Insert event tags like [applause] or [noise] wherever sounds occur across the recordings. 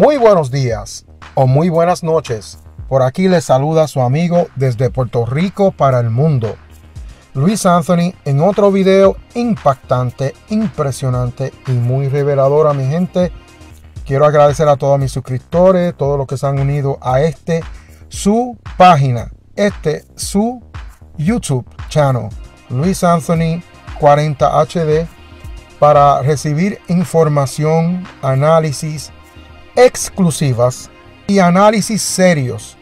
Muy buenos días o muy buenas noches. Por aquí les saluda su amigo desde Puerto Rico para el mundo. Luis Anthony en otro video impactante, impresionante y muy revelador a mi gente. Quiero agradecer a todos mis suscriptores, todos los que se han unido a este su página, este su YouTube channel, Luis Anthony 40 HD, para recibir información, análisis exclusivas y análisis serios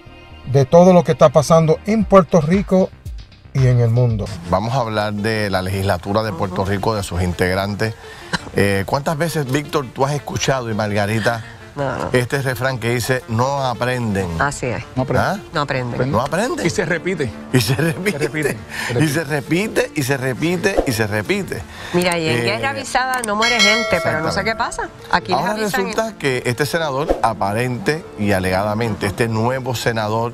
de todo lo que está pasando en Puerto Rico y en el mundo. Vamos a hablar de la legislatura de Puerto Rico, de sus integrantes. Eh, ¿Cuántas veces, Víctor, tú has escuchado y Margarita este refrán que dice no aprenden? Así es. No aprenden. ¿Ah? No aprenden. No aprenden. Y se repite. Y se repite. Se repite, se Y se repite, y se repite, y se repite. Mira, y en Eh, guerra avisada no muere gente, pero no sé qué pasa. Aquí les Ahora avisan- resulta que este senador, aparente y alegadamente, este nuevo senador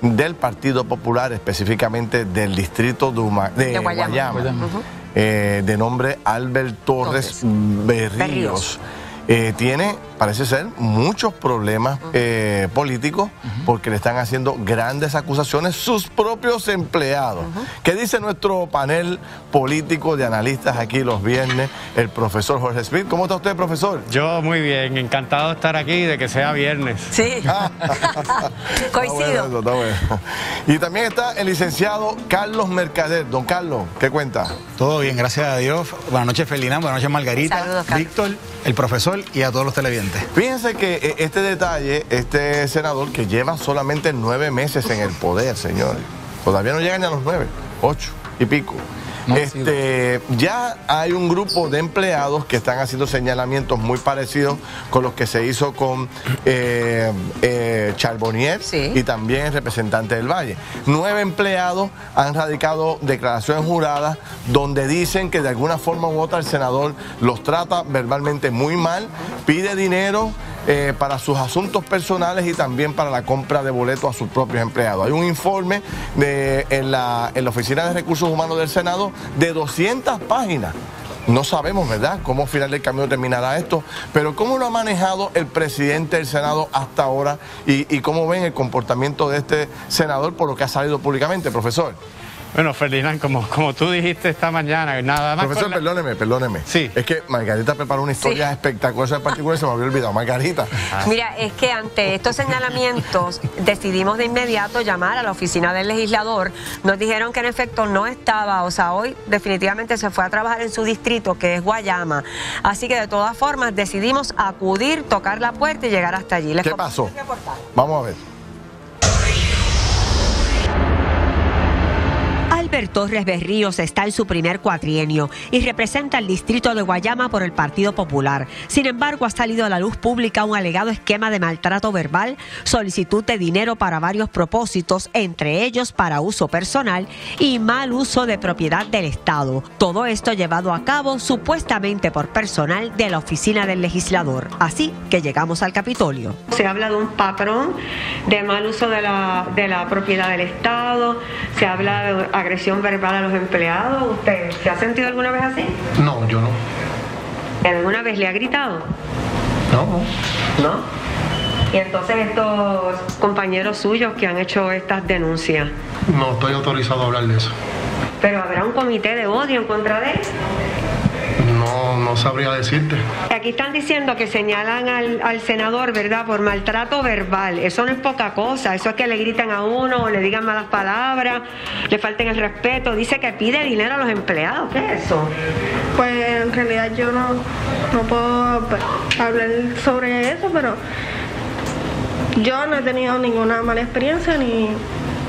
del Partido Popular, específicamente del distrito de, Uma- de De Guayama. Guayama, Guayama. Ujú. eh, de nombre Albert Torres, Torres. Berríos, Berríos. eh, tiene, parece ser, muchos problemas eh, políticos porque le están haciendo grandes acusaciones sus propios empleados. ¿Qué dice nuestro panel político de analistas aquí los viernes? El profesor Jorge Smith. ¿Cómo está usted, profesor? Yo muy bien, encantado de estar aquí y de que sea viernes. Sí. [laughs] [laughs] Está bueno Coincido. eso, está bueno. Y también está el licenciado Carlos Mercader. Don Carlos, ¿qué cuenta? Todo bien, gracias a Dios. Buenas noches, Felina. Buenas noches, Margarita. Saludos, Carlos. Víctor, el profesor y a todos los televidentes. Fíjense que eh, este detalle, este senador que lleva solamente nueve meses en el poder, señores, todavía no llega ni a los nueve, ocho y pico. No este, ya hay un grupo de empleados que están haciendo señalamientos muy parecidos con los que se hizo con eh, eh, Charbonnier Sí. y también el representante del Valle. Nueve empleados han radicado declaraciones juradas donde dicen que de alguna forma u otra el senador los trata verbalmente muy mal, pide dinero eh, para sus asuntos personales y también para la compra de boletos a sus propios empleados. Hay un informe de- en, la, Oficina de Recursos Humanos del Senado de 200 páginas. No sabemos, ¿verdad?, cómo al final del camino terminará esto, pero cómo lo ha manejado el presidente del Senado hasta ahora y cómo ven el comportamiento de este senador por lo que ha salido públicamente, profesor. Bueno, Ferdinand, como, como tú dijiste esta mañana, nada más. Profesor, la- perdóneme, perdóneme. Sí. Es que Margarita preparó una historia Sí. espectacular en particular y se me había olvidado. Margarita. Mira, es que ante estos señalamientos decidimos de inmediato llamar a la oficina del legislador. Nos dijeron que en efecto no estaba, o sea, hoy definitivamente se fue a trabajar en su distrito, que es Guayama. Así que de todas formas decidimos acudir, tocar la puerta y llegar hasta allí. Les ¿Qué pasó? reportaje. Vamos a ver. Albert Torres Berríos está en su primer cuatrienio y representa el distrito de Guayama por el Partido Popular. Sin embargo, ha salido a la luz pública un alegado esquema de maltrato verbal, solicitud de dinero para varios propósitos, entre ellos para uso personal y mal uso de propiedad del Estado. Todo esto llevado a cabo supuestamente por personal de la oficina del legislador. Así que llegamos al Capitolio. Se habla de un patrón de mal uso de la propiedad del Estado, se habla de agresión verbal a los empleados. ¿Usted se ha sentido alguna vez así? No, yo no. ¿Alguna vez le ha gritado? No, ¿No? Y entonces estos compañeros suyos que han hecho estas denuncias, no estoy autorizado a hablar de eso. pero habrá un comité de odio en contra de él. No, no sabría decirte. Aquí están diciendo que señalan al, al senador, ¿verdad?, por maltrato verbal. Eso no es poca cosa. Eso es que le gritan a uno, o le digan malas palabras, le falten el respeto. Dice que pide dinero a los empleados. ¿Qué es eso? Pues en realidad yo no, no puedo hablar sobre eso, pero yo no he tenido ninguna mala experiencia ni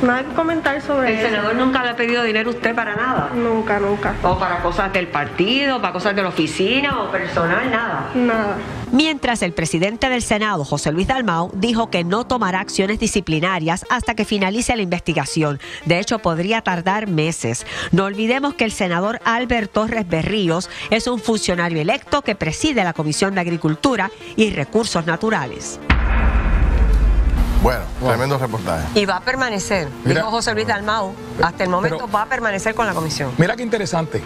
nada que comentar sobre El eso. senador nunca le ha pedido dinero a usted para nada. Nunca, nunca. O para cosas del partido, para cosas de la oficina o personal, nada. Nada. Mientras el presidente del Senado, José Luis Dalmau, dijo que no tomará acciones disciplinarias hasta que finalice la investigación. De hecho, podría tardar meses. No olvidemos que el senador Albert Torres Berríos es un funcionario electo que preside la Comisión de Agricultura y Recursos Naturales. Bueno, tremendo reportaje. Y va a permanecer, Mira. dijo José Luis Dalmau. Hasta el momento Pero- va a permanecer con la comisión. Mira qué interesante.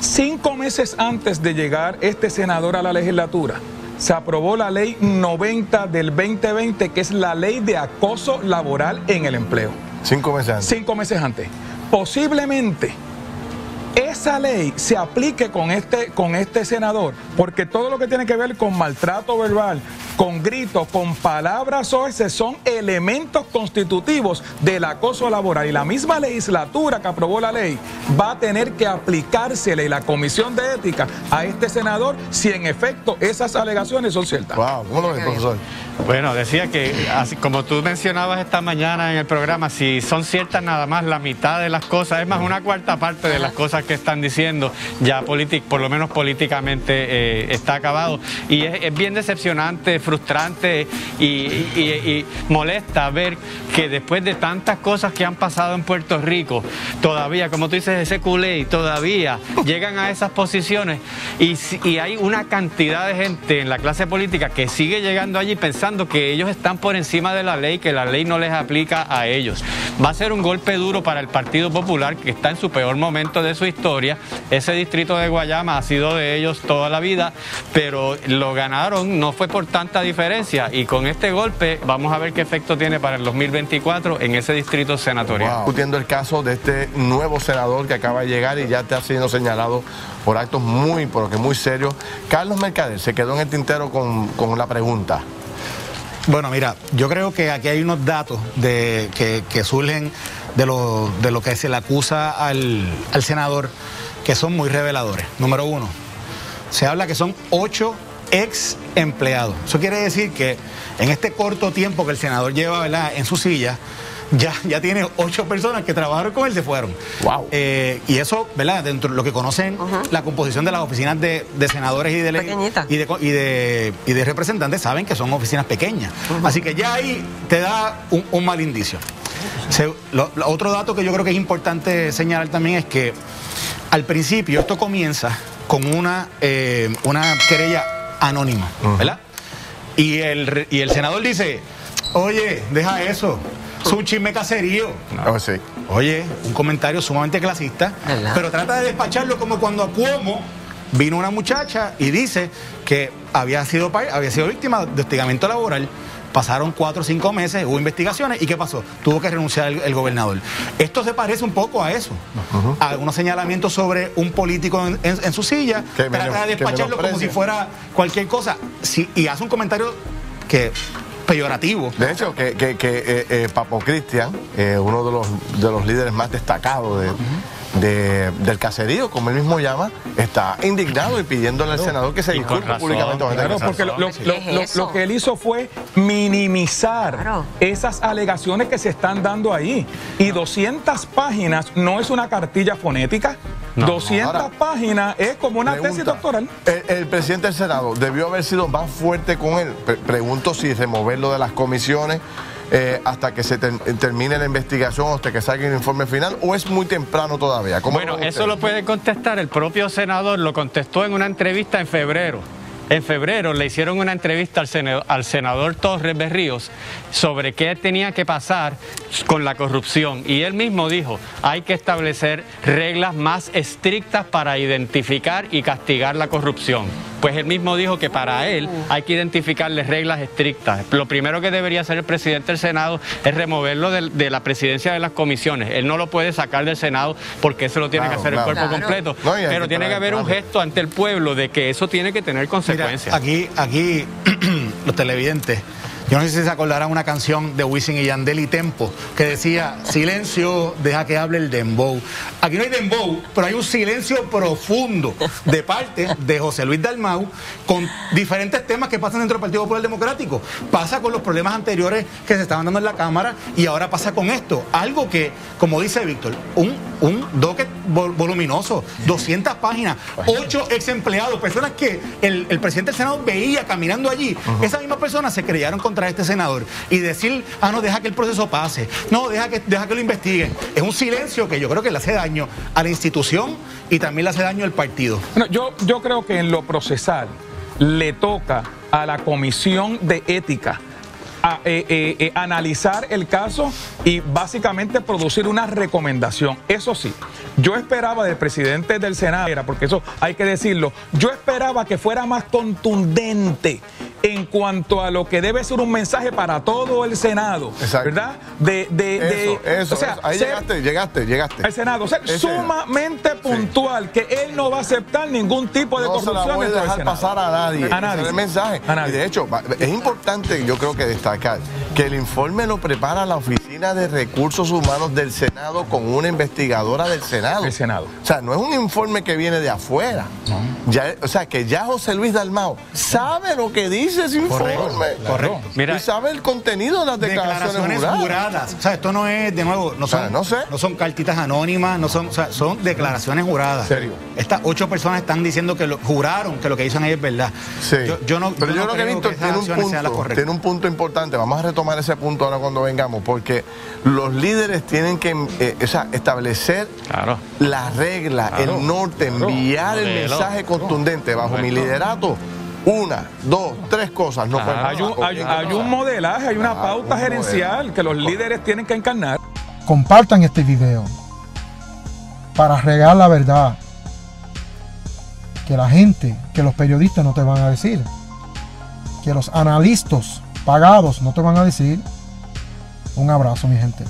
Cinco meses antes de llegar este senador a la legislatura, se aprobó la ley 90 del 2020, que es la ley de acoso laboral en el empleo. Cinco meses antes. Cinco meses antes. Posiblemente esa ley se aplique con este, con este senador, porque todo lo que tiene que ver con maltrato verbal, con gritos, con palabras o ese son elementos constitutivos del acoso laboral. Y la misma legislatura que aprobó la ley va a tener que aplicársele la comisión de ética a este senador si en efecto esas alegaciones son ciertas. Wow, ¿cómo lo ves, profesor? Bueno, decía que, así como tú mencionabas esta mañana en el programa, si son ciertas nada más la mitad de las cosas, es más una cuarta parte de las cosas que están diciendo, ya por lo menos políticamente eh, está acabado. Y es, bien decepcionante, frustrante y, molesta ver que después de tantas cosas que han pasado en Puerto Rico, todavía, como tú dices, ese culé, todavía llegan a esas posiciones y, y hay una cantidad de gente en la clase política que sigue llegando allí pensando que ellos están por encima de la ley, que la ley no les aplica a ellos. Va a ser un golpe duro para el Partido Popular, que está en su peor momento de su historia. Ese distrito de Guayama ha sido de ellos toda la vida, pero lo ganaron, no fue por tanta diferencia. Y con este golpe vamos a ver qué efecto tiene para el 2024 en ese distrito senatorial. Discutiendo el caso de este nuevo senador que acaba de llegar y ya está siendo señalado por actos muy, pero que muy serios. Carlos Mercader se quedó en el tintero con, con la pregunta. Bueno, mira, yo creo que aquí hay unos datos de, que, surgen de lo, de lo, que se le acusa al, al senador que son muy reveladores. Número uno, se habla que son ocho ex empleados. Eso quiere decir que en este corto tiempo que el senador lleva ¿verdad? en su silla, ya, ya tiene ocho personas que trabajaron con él se fueron. Wow. Eh, y eso, ¿verdad? Dentro de lo que conocen la composición de las oficinas de, senadores y de, y de, y, de, y de representantes, saben que son oficinas pequeñas. Así que ya ahí te da un, mal indicio. Otro dato que yo creo que es importante señalar también es que al principio esto comienza con una, eh, una querella anónima, ¿verdad? Y el, y el senador dice, oye, deja eso es un chisme caserío. Oh, sí. Oye, un comentario sumamente clasista, pero trata de despacharlo como cuando a Cuomo vino una muchacha y dice que había sido, había sido víctima de hostigamiento laboral. Pasaron cuatro o cinco meses, hubo investigaciones y ¿qué pasó? Tuvo que renunciar el, gobernador. Esto se parece un poco a eso, a algunos señalamientos sobre un político en, su silla, trata de despacharlo como si fuera cualquier cosa y hace un comentario que peyorativo. De hecho, que, que, eh, eh, Papo Cristian, eh, uno de los, de los líderes más destacados de, del caserío, como él mismo llama, está indignado y pidiéndole al senador que se disculpe públicamente. Claro, porque lo, que él hizo fue minimizar esas alegaciones que se están dando ahí. Y 200 páginas no es una cartilla fonética. 200 páginas es como una tesis doctoral. El, presidente del Senado debió haber sido más fuerte con él. pregunto si removerlo de las comisiones. Eh, hasta que se termine la investigación, hasta que salga el informe final, o es muy temprano todavía? Bueno, eso lo puede contestar el propio senador, lo contestó en una entrevista en febrero. En febrero le hicieron una entrevista al senador, al senador Torres Berríos sobre qué tenía que pasar con la corrupción y él mismo dijo, hay que establecer reglas más estrictas para identificar y castigar la corrupción. Pues él mismo dijo que para él hay que identificarle reglas estrictas. Lo primero que debería hacer el presidente del Senado es removerlo de, la presidencia de las comisiones. Él no lo puede sacar del Senado porque eso lo tiene que hacer el cuerpo completo. Pero tiene que haber un gesto ante el pueblo de que eso tiene que tener consecuencias. aquí, aquí [clears throat] los televidentes yo no sé si se acordarán una canción de Wisin y Yandel y Tempo que decía, silencio, deja que hable el dembow. Aquí no hay dembow, pero hay un silencio profundo de parte de José Luis Dalmau con diferentes temas que pasan dentro del Partido Popular Democrático. Pasa con los problemas anteriores que se estaban dando en la Cámara y ahora pasa con esto. Algo que, como dice Víctor, un, un docket voluminoso, 200 páginas, 8 ex empleados, personas que el, presidente del Senado veía caminando allí. Esas mismas personas se creyeron contra este senador y decir, ah, no, deja que el proceso pase, no, deja que, deja que lo investiguen. Es un silencio que yo creo que le hace daño a la institución y también le hace daño al partido. yo, yo creo que en lo procesal le toca a la Comisión de Ética eh, eh, eh, analizar el caso y básicamente producir una recomendación. Eso sí, yo esperaba del presidente del Senado, porque eso hay que decirlo, yo esperaba que fuera más contundente en cuanto a lo que debe ser un mensaje para todo el Senado, ¿verdad? De, de, eso, eso, ahí llegaste, llegaste, llegaste. El Senado, ser sumamente puntual, que él no va a aceptar ningún tipo de no corrupción. A dejar pasar a nadie. A nadie. El mensaje. A nadie. Y de hecho, es importante, yo creo que destacar que el informe lo prepara la Oficina de Recursos Humanos del Senado con una investigadora del Senado. El Senado. O sea, no es un informe que viene de afuera. Ya, o sea, que ya José Luis Dalmao sabe lo que dice ese informe. Correcto. Mira, y sabe el contenido de las declaraciones, juradas. O sea, esto no es, de nuevo, no son, no, sé. no son cartitas anónimas, no son, o sea, son declaraciones juradas. serio? Estas ocho personas están diciendo que lo, juraron que lo que dicen ahí es verdad. Sí. Yo, no, Pero yo, creo que Víctor tiene un, punto, tiene un punto importante. Vamos a retomar ese punto ahora cuando vengamos, porque los líderes tienen que eh, o sea, establecer la regla, el norte, enviar el mensaje contundente bajo mi liderato una, dos, tres cosas. No hay, un, hay, un, modelaje, hay una pauta gerencial que los líderes tienen que encarnar. Compartan este video para regar la verdad. Que la gente, que los periodistas no te van a decir. Que los analistas pagados no te van a decir. Un abrazo, mi gente.